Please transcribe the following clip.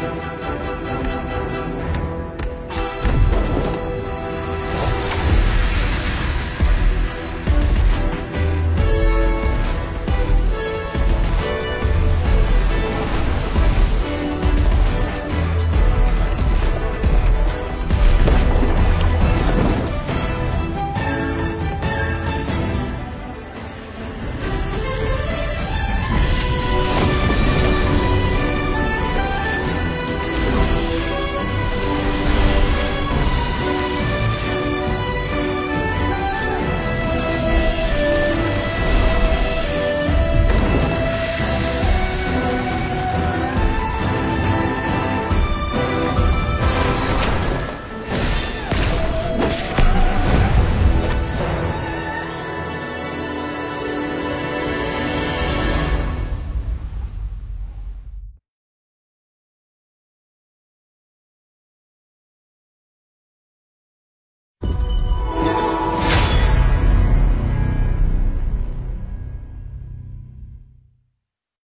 Música